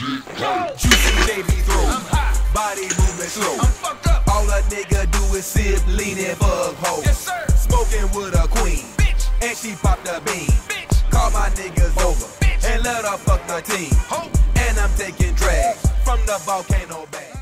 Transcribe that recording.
Juicy baby throw. Body moving slow. I'm fucked up. All a nigga do is sip, lean and bug hoe. Yes, sir. Smoking with a queen. Bitch. And she popped a bean. Bitch. Call my niggas over. Bitch. And let her fuck the team. Ho. And I'm taking drags from the volcano bag.